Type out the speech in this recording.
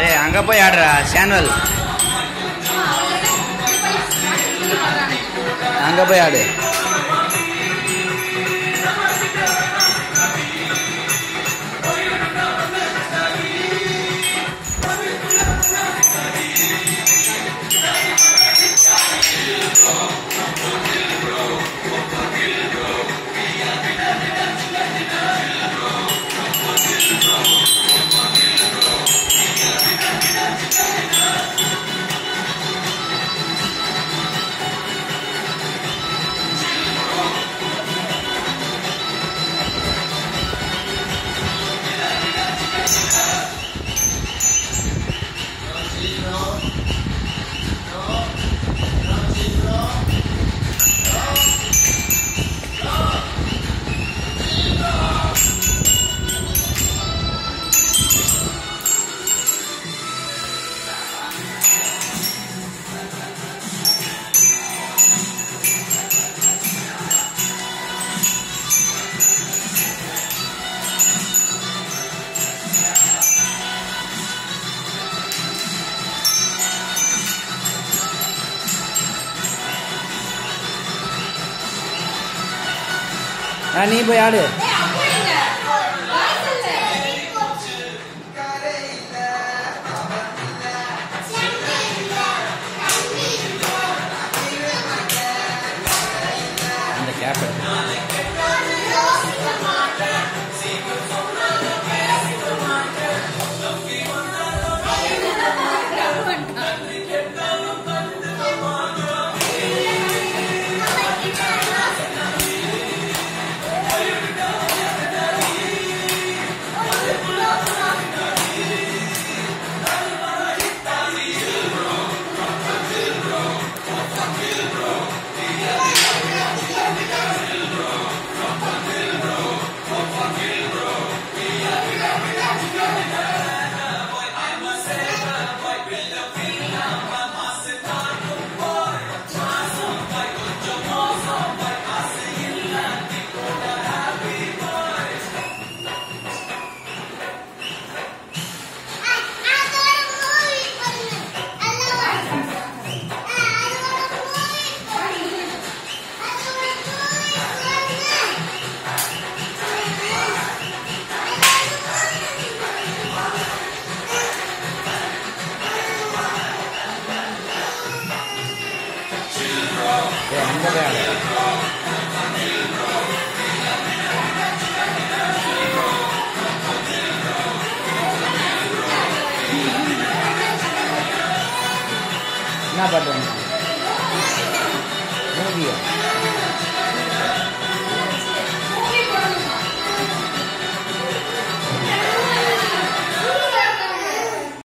அங்க போய் ஆடுறா சேனல். அங்க போய் ஆடு. 那你不要的对，应该这样的。Kenapa dong? Rugi dia.